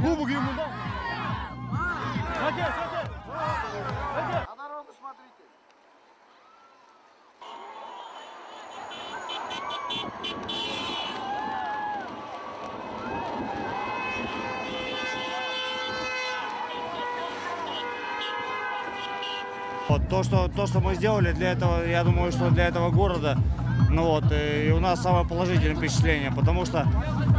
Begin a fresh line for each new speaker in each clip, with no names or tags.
Кубок ему дал.
А дорогу смотрите.
Вот то, что, то, что мы сделали для этого, я думаю, что для этого города, ну вот, и у нас самое положительное впечатление, потому что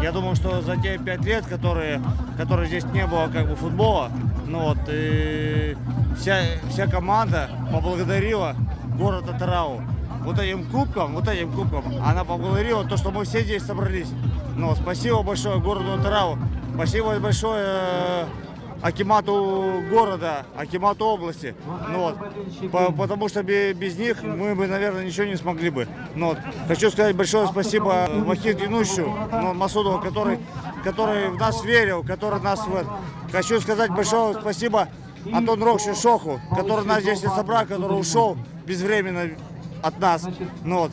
я думаю, что за те пять лет, которые, которые здесь не было как бы футбола, ну вот, и вся, вся команда поблагодарила город Атарау. Вот этим кубком, вот этим кубком, она поблагодарила то, что мы все здесь собрались. Ну, спасибо большое городу Атарау, спасибо большое э, Акимату города, Акимату области. Ну, вот. По- потому что бе- без них мы бы, наверное, ничего не смогли бы. Ну, вот. Хочу сказать большое спасибо Вахид Янущу, ну, Масудову, который, который в нас верил, который нас... вот. Хочу сказать большое спасибо Антону Рокшу Шоху, который нас здесь не собрал, который ушел безвременно от нас. Ну, вот.